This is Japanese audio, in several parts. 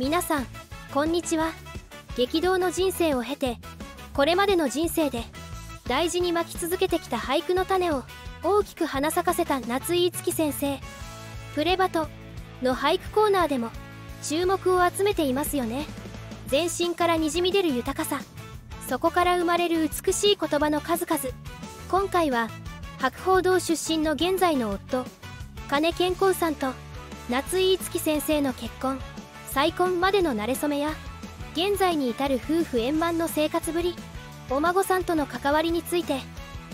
皆さんこんにちは。激動の人生を経てこれまでの人生で大事に巻き続けてきた俳句の種を大きく花咲かせた夏井月先生。プレバトの俳句コーナーでも注目を集めていますよね。全身からにじみ出る豊かさ。そこから生まれる美しい言葉の数々。今回は博報堂出身の現在の夫金健康さんと夏井月先生の結婚。再婚までの馴れ初めや現在に至る夫婦円満の生活ぶりお孫さんとの関わりについて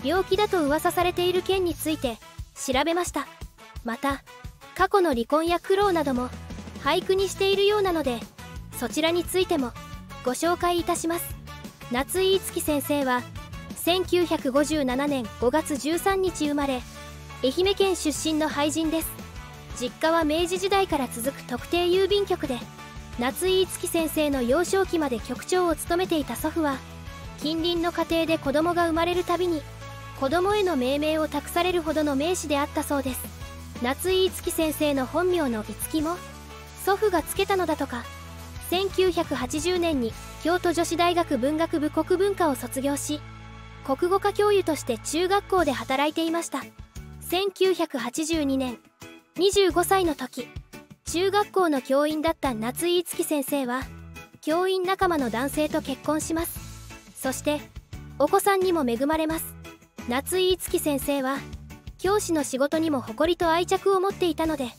病気だと噂されている件について調べました。また過去の離婚や苦労なども俳句にしているようなのでそちらについてもご紹介いたします。夏井月先生は1957年5月13日生まれ愛媛県出身の俳人です。実家は明治時代から続く特定郵便局で夏井月先生の幼少期まで局長を務めていた祖父は近隣の家庭で子供が生まれるたびに子供への命名を託されるほどの名士であったそうです。夏井月先生の本名の樹も祖父がつけたのだとか。1980年に京都女子大学文学部国文科を卒業し国語科教諭として中学校で働いていました。1982年25歳の時中学校の教員だった夏井月先生は教員仲間の男性と結婚します。そしてお子さんにも恵まれます。夏井月先生は教師の仕事にも誇りと愛着を持っていたので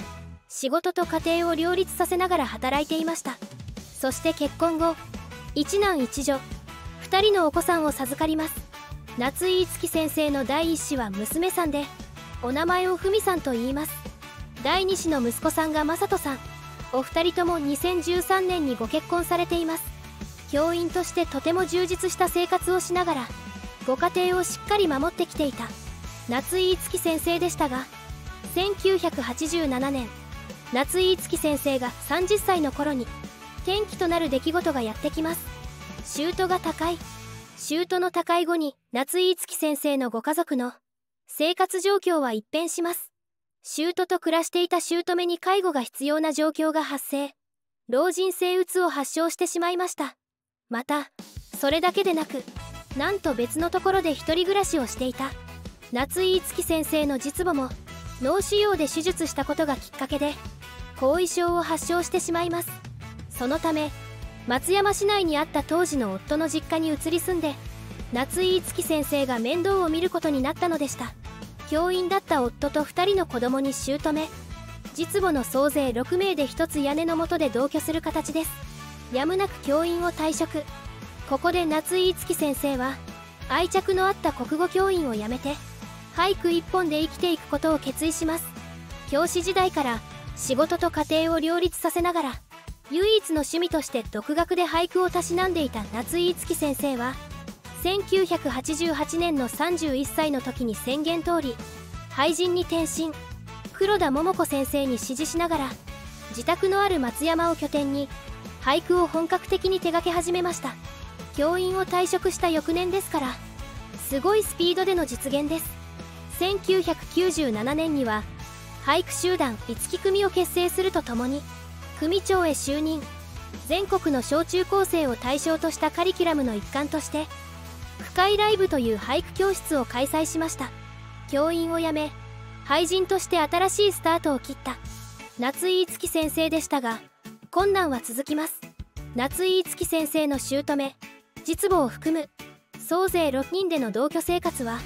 仕事と家庭を両立させながら働いていました。そして結婚後一男一女2人のお子さんを授かります。夏井月先生の第一子は娘さんでお名前をふみさんと言います。第二子の息子さんが雅人さん。お二人とも2013年にご結婚されています。教員としてとても充実した生活をしながらご家庭をしっかり守ってきていた。夏井月先生でしたが1987年夏井月先生が30歳の頃に転機となる出来事がやってきます。舅が高い舅の他界後に夏井月先生のご家族の生活状況は一変します。舅と暮らしていた姑に介護が必要な状況が発生。老人性うつを発症してしまいました。またそれだけでなくなんと別のところで一人暮らしをしていた。夏井月先生の実母も脳腫瘍で手術したことがきっかけで後遺症を発症してしまいます。そのため松山市内にあった当時の夫の実家に移り住んで夏井月先生が面倒を見ることになったのでした。教員だった夫と2人の子供に姑。実母の総勢6名で一つ屋根の下で同居する形です。やむなく教員を退職。ここで夏井月先生は愛着のあった国語教員を辞めて俳句一本で生きていくことを決意します。教師時代から仕事と家庭を両立させながら唯一の趣味として独学で俳句をたしなんでいた夏井月先生は1988年の31歳の時に宣言通り俳人に転身。黒田桃子先生に指示しながら自宅のある松山を拠点に俳句を本格的に手掛け始めました。教員を退職した翌年ですからすごいスピードでの実現です。1997年には俳句集団五木組を結成するとともに組長へ就任。全国の小中高生を対象としたカリキュラムの一環として深いライブという俳句教室を開催しました。教員を辞め俳人として新しいスタートを切った。夏井月先生でしたが困難は続きます。夏井月先生の姑実母を含む総勢6人での同居生活は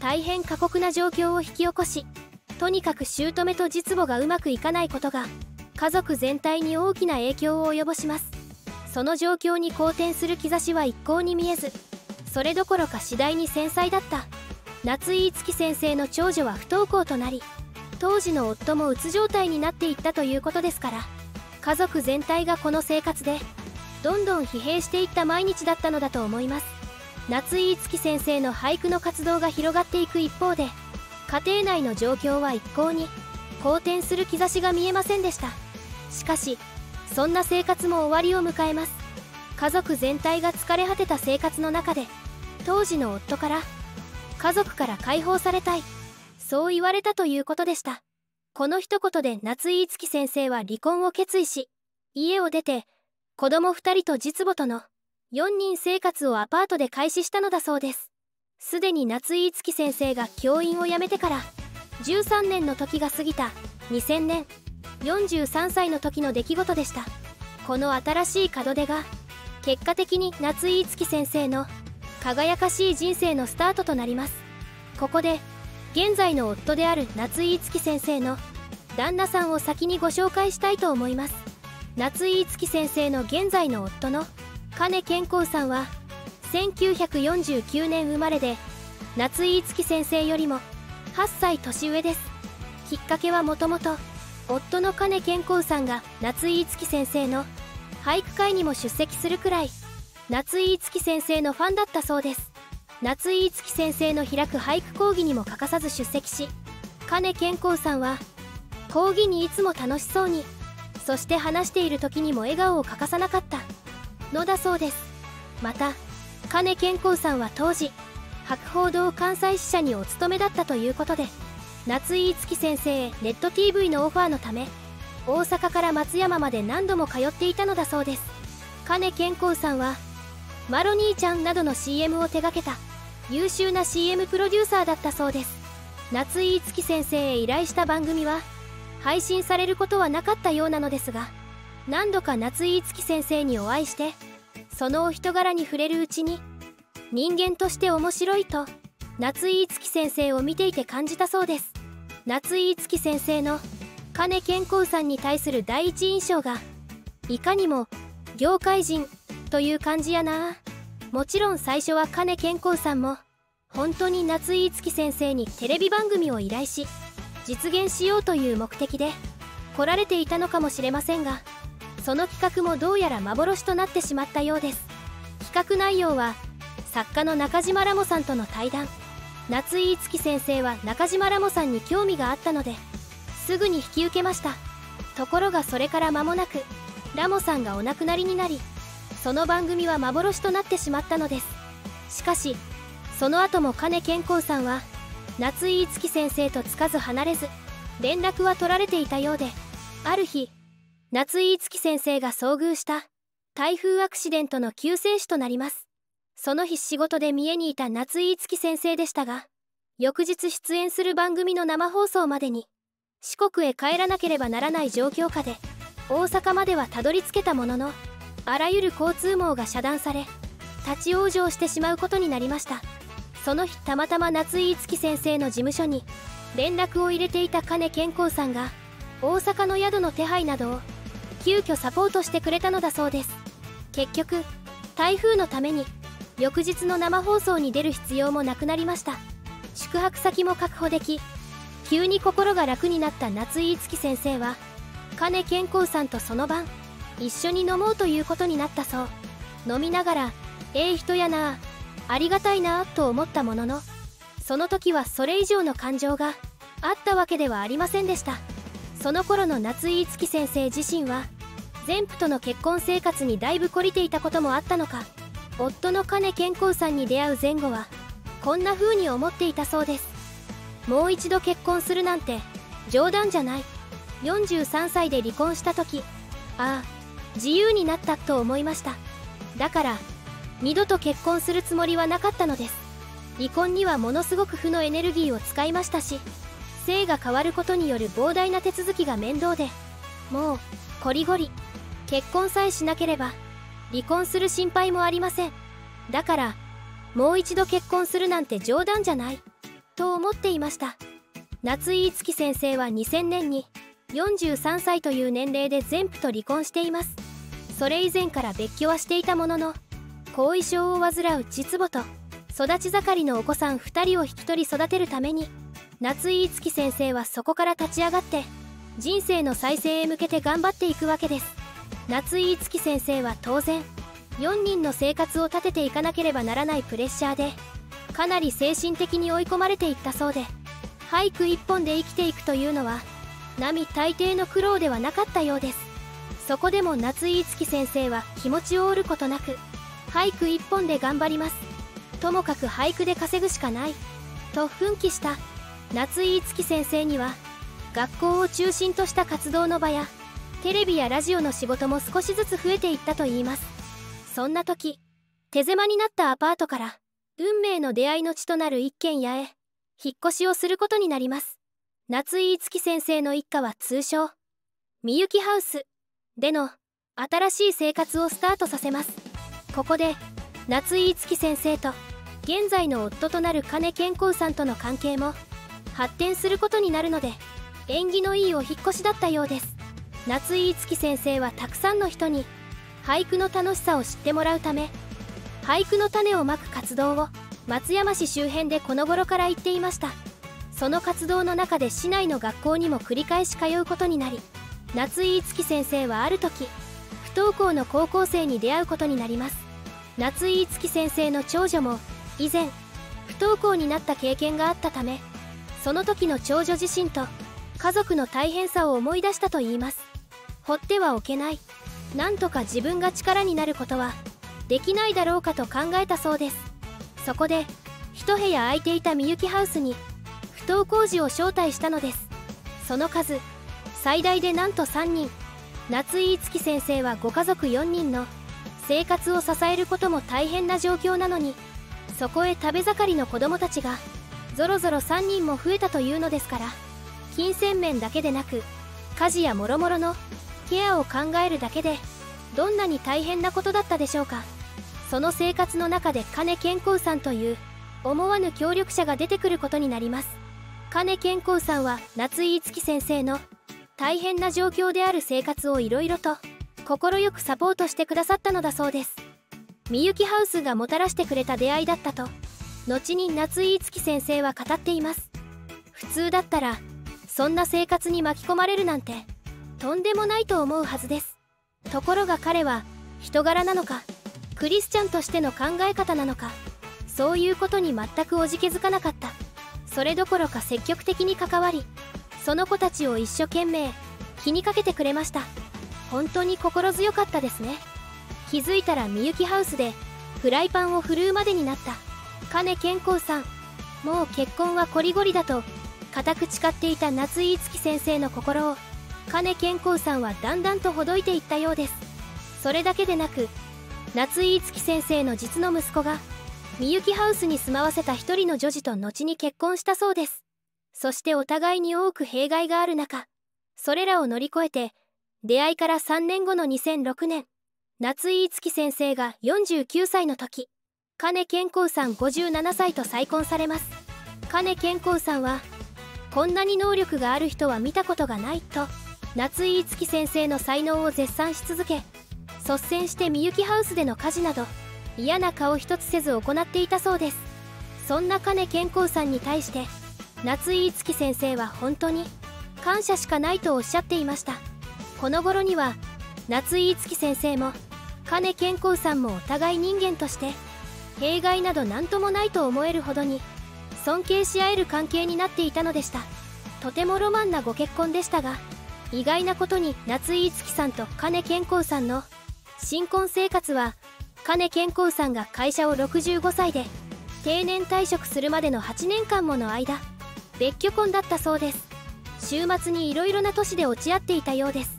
大変過酷な状況を引き起こしとにかく姑と実母がうまくいかないことが家族全体に大きな影響を及ぼします。その状況に好転する兆しは一向に見えずそれどころか次第に繊細だった。夏井月先生の長女は不登校となり当時の夫もうつ状態になっていったということですから家族全体がこの生活でどんどん疲弊していった毎日だったのだと思います。夏井月先生の俳句の活動が広がっていく一方で家庭内の状況は一向に好転する兆しが見えませんでした。しかしそんな生活も終わりを迎えます。家族全体が疲れ果てた生活の中で当時の夫から家族から解放されたい。そう言われたということでした。この一言で夏井月先生は離婚を決意し家を出て子供2人と実母との4人生活をアパートで開始したのだそうです。すでに夏井月先生が教員を辞めてから13年の時が過ぎた。2000年43歳の時の出来事でした。この新しい門出が結果的に夏井月先生の輝かしい人生のスタートとなります。ここで現在の夫である夏井月先生の旦那さんを先にご紹介したいと思います。夏井月先生の現在の夫の金健康さんは1949年生まれで夏井月先生よりも8歳年上です。きっかけはもともと夫の金健康さんが夏井月先生の俳句会にも出席するくらい。夏井月先生のファンだったそうです。夏井月先生の開く俳句講義にも欠かさず出席し金健康さんは講義にいつも楽しそうにそして話している時にも笑顔を欠かさなかったのだそうです。また金健康さんは当時博報堂関西支社にお勤めだったということで夏井月先生へネット TV のオファーのため大阪から松山まで何度も通っていたのだそうです。金健康さんはマロ兄ちゃんなどの CM を手掛けた。優秀な CM プロデューサーだったそうです。夏井月先生へ依頼した番組は配信されることはなかったようなのですが何度か夏井月先生にお会いしてそのお人柄に触れるうちに人間として面白いと夏井月先生を見ていて感じたそうです。夏井月先生の金健康さんに対する第一印象がいかにも業界人という感じやな。もちろん最初は金健康さんも本当に夏井月先生にテレビ番組を依頼し実現しようという目的で来られていたのかもしれませんがその企画もどうやら幻となってしまったようです。企画内容は作家の中島ラモさんとの対談。夏井月先生は中島ラモさんに興味があったのですぐに引き受けました。ところがそれから間もなくラモさんがお亡くなりになりその番組は幻となってしまったのです。しかしその後も金健康さんは夏井月先生とつかず離れず連絡は取られていたようである日夏井月先生が遭遇した台風アクシデントの救世主となります。その日仕事で見えにいた夏井月先生でしたが翌日出演する番組の生放送までに四国へ帰らなければならない状況下で大阪まではたどり着けたもののあらゆる交通網が遮断され立ち往生してしまうことになりました。その日たまたま夏井月先生の事務所に連絡を入れていた金健康さんが大阪の宿の手配などを急遽サポートしてくれたのだそうです。結局台風のために翌日の生放送に出る必要もなくなりました。宿泊先も確保でき急に心が楽になった夏井月先生は金健康さんとその晩一緒に飲もうということになったそう。飲みながらええ人やなありがたいなと思ったもののその時はそれ以上の感情があったわけではありませんでした。その頃の夏井月先生自身は前夫との結婚生活にだいぶ懲りていたこともあったのか夫の金健康さんに出会う前後はこんな風に思っていたそうです。もう一度結婚するなんて冗談じゃない。43歳で離婚した時ああ自由になったと思いました。だから二度と結婚するつもりはなかったのです。離婚にはものすごく負のエネルギーを使いましたし性が変わることによる膨大な手続きが面倒でもうこりごり結婚さえしなければ離婚する心配もありません。だからもう一度結婚するなんて冗談じゃない。と思っていました。夏井月先生は2000年に43歳という年齢で前夫と離婚しています。それ以前から別居はしていたものの後遺症を患う実母と育ち盛りのお子さん2人を引き取り育てるために夏井月先生はそこから立ち上がって人生の再生へ向けて頑張っていくわけです。夏井月先生は当然4人の生活を立てていかなければならないプレッシャーでかなり精神的に追い込まれていったそうで俳句一本で生きていくというのは並大抵の苦労ではなかったようです。そこでも夏井月先生は気持ちを折ることなく俳句一本で頑張ります。ともかく俳句で稼ぐしかない。と奮起した。夏井月先生には学校を中心とした活動の場やテレビやラジオの仕事も少しずつ増えていったといいます。そんな時手狭になったアパートから運命の出会いの地となる一軒家へ引っ越しをすることになります。夏井月先生の一家は通称みゆきハウスでの新しい生活をスタートさせます。ここで夏井月先生と現在の夫となる金健康さんとの関係も発展することになるので縁起のいいお引越しだったようです。夏井月先生はたくさんの人に俳句の楽しさを知ってもらうため俳句の種をまく活動を松山市周辺でこの頃から言っていました。その活動の中で市内の学校にも繰り返し通うことになり夏井月先生はある時不登校の高校生に出会うことになります。夏井月先生の長女も以前不登校になった経験があったためその時の長女自身と家族の大変さを思い出したといいます。放ってはおけない。なんとか自分が力になることはできないだろうかと考えたそうです。そこで一部屋空いていたみゆきハウスに不登校児を招待したのです。その数最大でなんと3人。夏井月先生はご家族4人の生活を支えることも大変な状況なのにそこへ食べ盛りの子供たちがぞろぞろ3人も増えたというのですから金銭面だけでなく家事やもろもろのケアを考えるだけでどんなに大変なことだったでしょうか。その生活の中で金健康さんという思わぬ協力者が出てくることになります。金健康さんは夏井月先生の大変な状況である生活をいろいろと快くサポートしてくださったのだそうです。みゆきハウスがもたらしてくれた出会いだったと後に夏井月先生は語っています。普通だったらそんな生活に巻き込まれるなんてとんでもないと思うはずです。ところが彼は人柄なのかクリスチャンとしての考え方なのかそういうことに全くおじけづかなかった。それどころか積極的に関わりその子たちを一生懸命気にかけてくれました。本当に心強かったですね。気づいたらみゆきハウスでフライパンを振るうまでになった。金健康さんもう結婚はこりごりだと固く誓っていた夏井月先生の心を金健康さんはだんだんとほどいていったようです。それだけでなく夏井月先生の実の息子がみゆきハウスに住まわせた一人の女児と後に結婚したそうです。そしてお互いに多く弊害がある中それらを乗り越えて出会いから3年後の2006年夏井月先生が49歳の時金健康さん57歳と再婚されます。金健康さんはこんなに能力がある人は見たことがないと夏井月先生の才能を絶賛し続け率先してみゆきハウスでの家事など嫌な顔一つせず行っていたそうです。そんな金健康さんに対して夏井月先生は本当に感謝しかないとおっしゃっていました。この頃には夏井月先生も金健康さんもお互い人間として弊害など何ともないと思えるほどに尊敬し合える関係になっていたのでした。とてもロマンなご結婚でしたが意外なことに夏井月さんと金健康さんの新婚生活は金健康さんが会社を65歳で定年退職するまでの8年間もの間別居婚だったそうです。週末にいろいろな都市で落ち合っていたようです。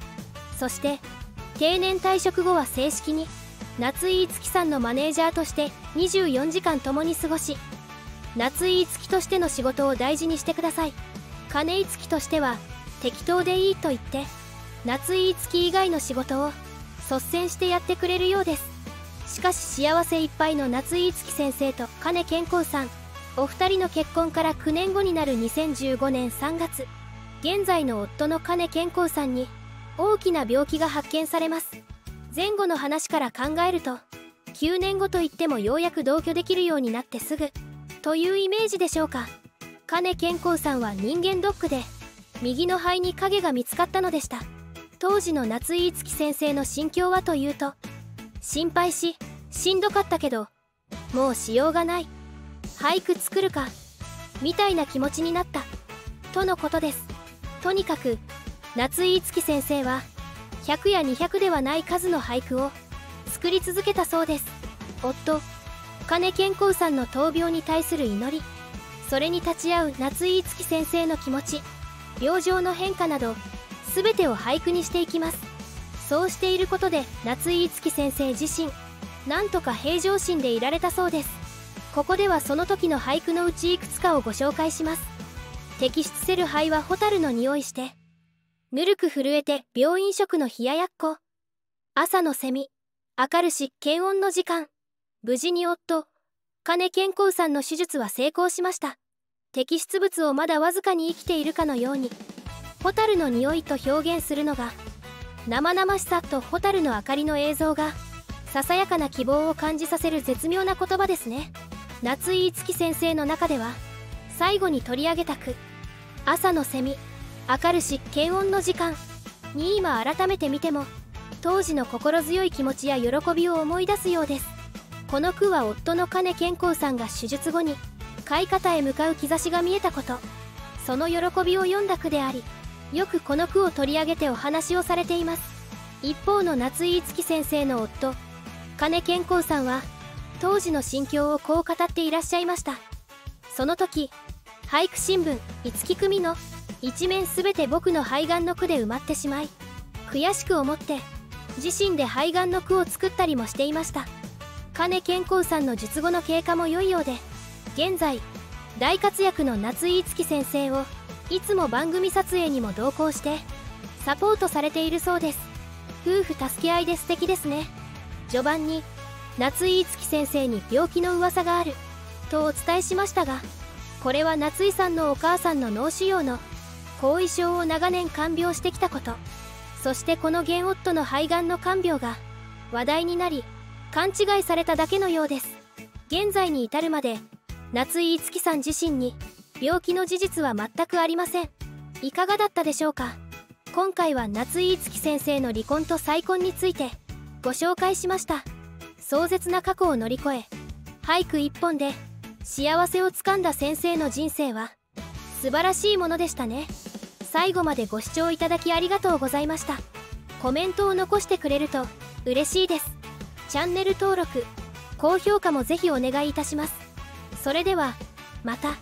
そして定年退職後は正式に夏井月さんのマネージャーとして24時間共に過ごし夏井月としての仕事を大事にしてください。金井月としては適当でいいと言って夏井月以外の仕事を率先してやってくれるようです。しかし幸せいっぱいの夏井月先生と金健康さん。お二人の結婚から9年後になる2015年3月。現在の夫の金健康さんに大きな病気が発見されます。前後の話から考えると9年後といってもようやく同居できるようになってすぐというイメージでしょうか。金健康さんは人間ドックで右の肺に影が見つかったのでした。当時の夏井月先生の心境はというと心配ししんどかったけどもうしようがない。俳句作るかみたいな気持ちになった。とのことです。とにかく夏井月先生は100や200ではない数の俳句を作り続けたそうです。夫金健康さんの闘病に対する祈り。それに立ち会う夏井月先生の気持ち病状の変化など全てを俳句にしていきます。そうしていることで夏井いつき先生自身なんとか平常心でいられたそうです。ここではその時の俳句のうちいくつかをご紹介します。摘出せる灰は蛍の匂いしてぬるく震えて病院食の冷ややっこ。朝のセミ明るし検温の時間。無事に夫金健康さんの手術は成功しました。摘出物をまだわずかに生きているかのように蛍の匂いと表現するのが生々しさと蛍の明かりの映像がささやかな希望を感じさせる絶妙な言葉ですね。夏井いつき先生の中では最後に取り上げた句「朝のセミ明るし検温の時間」に今改めて見ても当時の心強い気持ちや喜びを思い出すようです。この句は夫の金健康さんが手術後に買い方へ向かう兆しが見えたこと。その喜びを読んだ句でありよくこの句を取り上げてお話をされています。一方の夏井月先生の夫金健康さんは当時の心境をこう語っていらっしゃいました。その時俳句新聞五木組の一面すべて僕の肺がんの句で埋まってしまい悔しく思って自身で肺がんの句を作ったりもしていました。金健康さんの術後の経過も良いようで現在大活躍の夏井月先生をいつも番組撮影にも同行してサポートされているそうです。夫婦助け合いで素敵ですね。序盤に夏井月先生に病気の噂があるとお伝えしましたがこれは夏井さんのお母さんの脳腫瘍の後遺症を長年看病してきたこと。そしてこのゲン夫の肺がんの看病が話題になり勘違いされただけのようです。現在に至るまで夏井いつきさん自身に病気の事実は全くありません。いかがだったでしょうか？今回は夏井いつき先生の離婚と再婚についてご紹介しました。壮絶な過去を乗り越え俳句一本で幸せをつかんだ先生の人生は素晴らしいものでしたね。最後までご視聴いただきありがとうございました。コメントを残してくれると嬉しいです。チャンネル登録高評価もぜひお願いいたします。それではまた。